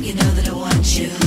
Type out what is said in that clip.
You know that I want you.